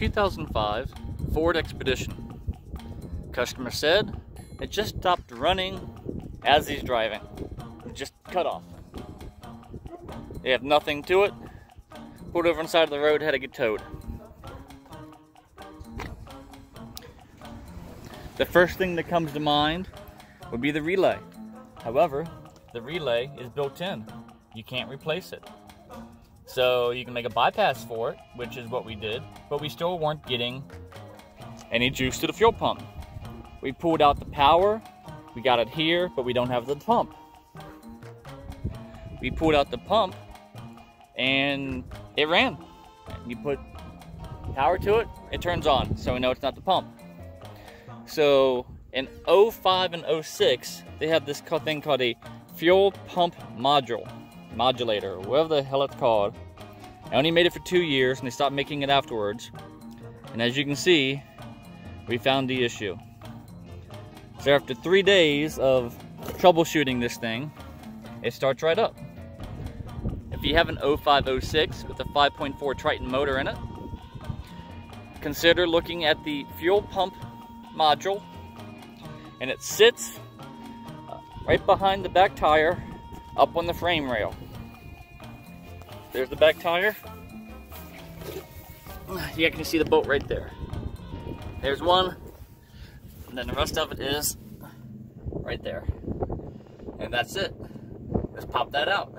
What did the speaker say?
2005 Ford Expedition. Customer said it just stopped running as he's driving. It just cut off. They have nothing to it. Pulled over on the side of the road, had to get towed. The first thing that comes to mind would be the relay. However, the relay is built in. You can't replace it. So you can make a bypass for it, which is what we did, but we still weren't getting any juice to the fuel pump. We pulled out the power, we got it here, but we don't have the pump. We pulled out the pump and it ran. You put power to it, it turns on, so we know it's not the pump. So in 05 and 06, they have this thing called a fuel pump module, modulator, whatever the hell it's called. I only made it for two years and they stopped making it afterwards. And as you can see, we found the issue. So after three days of troubleshooting this thing, it starts right up. If you have an 0506 with a 5.4 Triton motor in it, consider looking at the fuel pump module and it sits uh, right behind the back tire up on the frame rail. There's the back tire. You can see the bolt right there. There's one, and then the rest of it is right there. And that's it. Just pop that out.